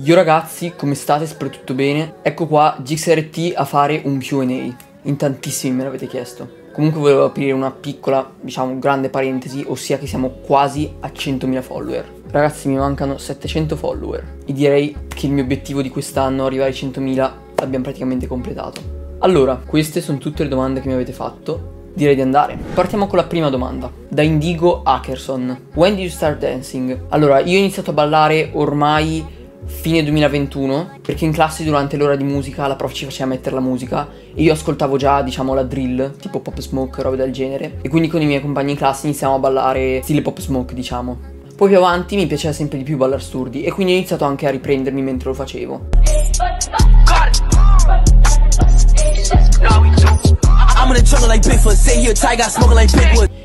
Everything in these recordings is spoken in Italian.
Io ragazzi, come state? Spero tutto bene. Ecco qua GXRT a fare un Q&A. In tantissimi me l'avete chiesto. Comunque volevo aprire una piccola, diciamo, grande parentesi, ossia che siamo quasi a 100.000 follower. Ragazzi, mi mancano 700 follower. E direi che il mio obiettivo di quest'anno, arrivare ai 100.000, l'abbiamo praticamente completato. Allora, queste sono tutte le domande che mi avete fatto direi di andare. Partiamo con la prima domanda. Da Indigo Ackerson. When did you start dancing? Allora, io ho iniziato a ballare ormai fine 2021 perché in classe durante l'ora di musica la prof ci faceva mettere la musica e io ascoltavo già diciamo la drill tipo pop smoke robe del genere e quindi con i miei compagni in classe iniziamo a ballare stile pop smoke diciamo poi più avanti mi piaceva sempre di più ballare sturdi e quindi ho iniziato anche a riprendermi mentre lo facevo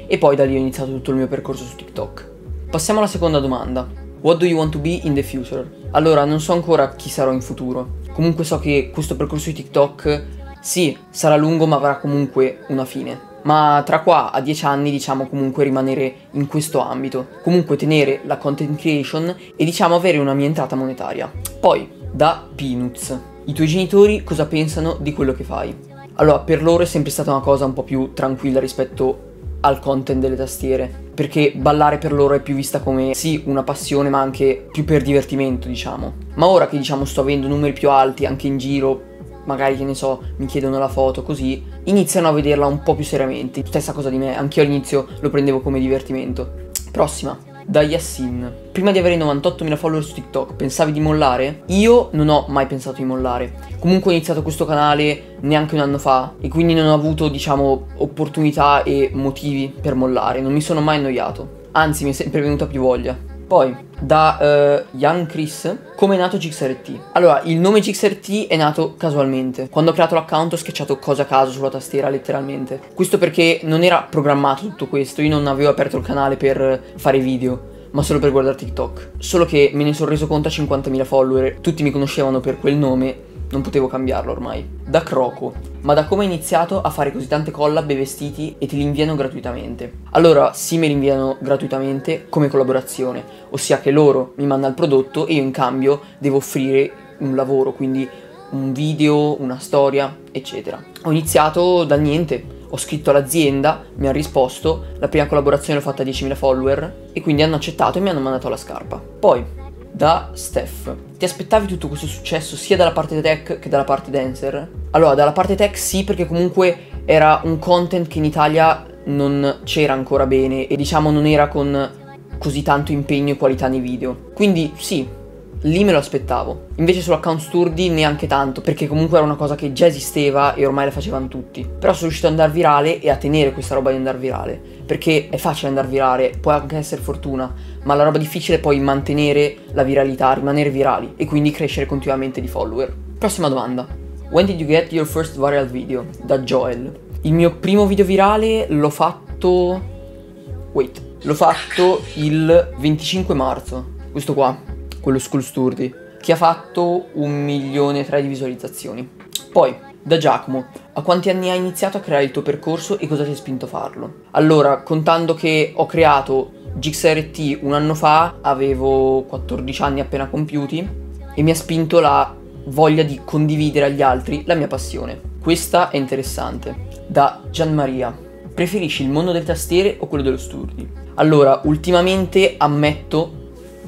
e poi da lì ho iniziato tutto il mio percorso su TikTok. Passiamo alla seconda domanda. What do you want to be in the future? Allora, non so ancora chi sarò in futuro. Comunque so che questo percorso di TikTok, sì, sarà lungo ma avrà comunque una fine. Ma tra qua a 10 anni diciamo comunque rimanere in questo ambito. Comunque tenere la content creation e diciamo avere una mia entrata monetaria. Poi, da Peanuts. I tuoi genitori cosa pensano di quello che fai? Allora, per loro è sempre stata una cosa un po' più tranquilla rispetto al content delle tastiere, perché ballare per loro è più vista come sì una passione, ma anche più per divertimento, diciamo. Ma ora che diciamo sto avendo numeri più alti anche in giro, magari che ne so, mi chiedono la foto così, iniziano a vederla un po' più seriamente. Stessa cosa di me, anch'io all'inizio lo prendevo come divertimento. Prossima da Yassin. Prima di avere 98.000 follower su TikTok, pensavi di mollare? Io non ho mai pensato di mollare. Comunque ho iniziato questo canale neanche un anno fa e quindi non ho avuto, diciamo, opportunità e motivi per mollare. Non mi sono mai annoiato. Anzi, mi è sempre venuta più voglia. Poi, da uh, Young Chris, come è nato GXRT? Allora, il nome GXRT è nato casualmente. Quando ho creato l'account ho schiacciato cose a caso sulla tastiera, letteralmente. Questo perché non era programmato tutto questo, io non avevo aperto il canale per fare video ma solo per guardare TikTok. Solo che me ne sono reso conto a 50.000 follower, tutti mi conoscevano per quel nome non potevo cambiarlo ormai. Da Croco. Ma da come hai iniziato a fare così tante collab e vestiti e te li inviano gratuitamente? Allora, sì me li inviano gratuitamente come collaborazione, ossia che loro mi mandano il prodotto e io in cambio devo offrire un lavoro, quindi un video, una storia, eccetera. Ho iniziato dal niente, ho scritto all'azienda, mi ha risposto, la prima collaborazione l'ho fatta a 10.000 follower e quindi hanno accettato e mi hanno mandato la scarpa. Poi, da Steph. Ti aspettavi tutto questo successo sia dalla parte tech che dalla parte dancer? Allora, dalla parte tech sì, perché comunque era un content che in Italia non c'era ancora bene e diciamo non era con così tanto impegno e qualità nei video. Quindi sì, lì me lo aspettavo. Invece sull'account Sturdi neanche tanto, perché comunque era una cosa che già esisteva e ormai la facevano tutti. Però sono riuscito ad andare virale e a tenere questa roba di andare virale. Perché è facile andare virale, può anche essere fortuna, ma la roba difficile è poi mantenere la viralità, rimanere virali e quindi crescere continuamente di follower. Prossima domanda. When did you get your first viral video? Da Joel. Il mio primo video virale l'ho fatto... Wait. L'ho fatto il 25 marzo. Questo qua quello School Sturdy, che ha fatto un milione e tre di visualizzazioni. Poi, da Giacomo, a quanti anni hai iniziato a creare il tuo percorso e cosa ti ha spinto a farlo? Allora, contando che ho creato GXRT un anno fa, avevo 14 anni appena compiuti e mi ha spinto la voglia di condividere agli altri la mia passione. Questa è interessante. Da Gianmaria. Preferisci il mondo delle tastiere o quello dello sturdi? Allora, ultimamente ammetto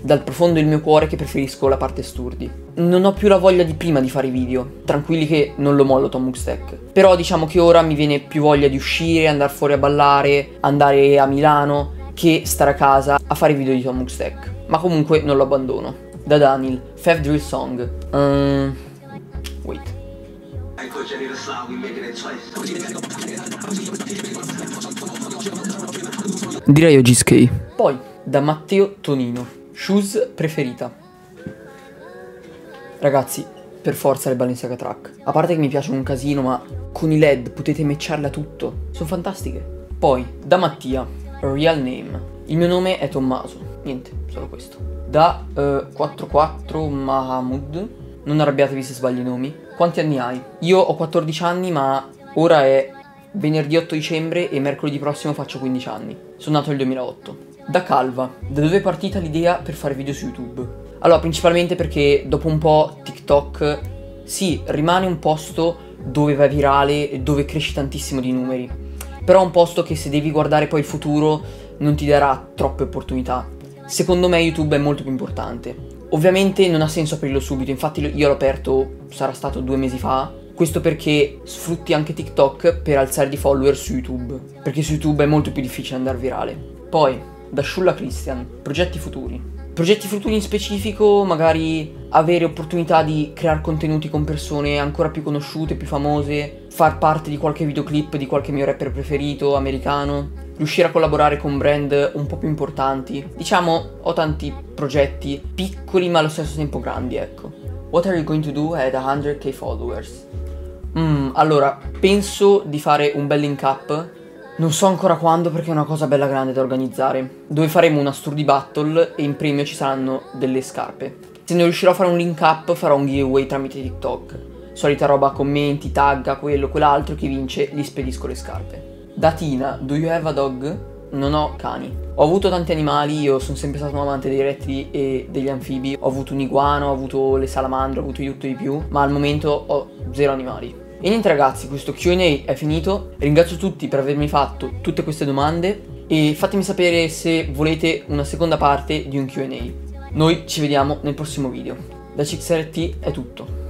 dal profondo del mio cuore che preferisco la parte sturdi. Non ho più la voglia di prima di fare video, tranquilli che non lo mollo Tom Tech. Però diciamo che ora mi viene più voglia di uscire, andare fuori a ballare, andare a Milano, che stare a casa a fare video di Tom Tech. Ma comunque non lo abbandono. Da Daniel, Fev Drill Song. Um, wait. Direi OGSK. Poi, da Matteo Tonino. Shoes preferita. Ragazzi, per forza le Balenciaga Track. A parte che mi piacciono un casino, ma con i LED potete matcharle a tutto. Sono fantastiche. Poi, da Mattia, real name. Il mio nome è Tommaso. Niente, solo questo. Da uh, 44 Mahamud. Non arrabbiatevi se sbaglio i nomi. Quanti anni hai? Io ho 14 anni, ma ora è venerdì 8 dicembre e mercoledì prossimo faccio 15 anni. Sono nato nel 2008. Da Calva, da dove è partita l'idea per fare video su YouTube? Allora, principalmente perché dopo un po' TikTok, sì, rimane un posto dove va virale e dove cresci tantissimo di numeri. Però è un posto che se devi guardare poi il futuro non ti darà troppe opportunità. Secondo me YouTube è molto più importante. Ovviamente non ha senso aprirlo subito, infatti io l'ho aperto, sarà stato due mesi fa, questo perché sfrutti anche TikTok per alzare di follower su YouTube, perché su YouTube è molto più difficile andare virale. Poi, da Shulla Christian, progetti futuri. Progetti futuri in specifico, magari avere opportunità di creare contenuti con persone ancora più conosciute, più famose, far parte di qualche videoclip di qualche mio rapper preferito, americano, riuscire a collaborare con brand un po' più importanti. Diciamo, ho tanti progetti piccoli ma allo stesso tempo grandi, ecco. What are you going to do at 100k followers? Mm, allora, penso di fare un bel link up non so ancora quando perché è una cosa bella grande da organizzare, dove faremo una sturdy battle e in premio ci saranno delle scarpe. Se non riuscirò a fare un link up farò un giveaway tramite TikTok. Solita roba, commenti, tagga, quello, quell'altro, chi vince gli spedisco le scarpe. Da Tina, do you have a dog? Non ho cani. Ho avuto tanti animali, io sono sempre stato un amante dei rettili e degli anfibi. Ho avuto un iguano, ho avuto le salamandre, ho avuto tutto di più, ma al momento ho zero animali. E niente ragazzi, questo QA è finito. Ringrazio tutti per avermi fatto tutte queste domande e fatemi sapere se volete una seconda parte di un QA. Noi ci vediamo nel prossimo video. Da CXRT è tutto.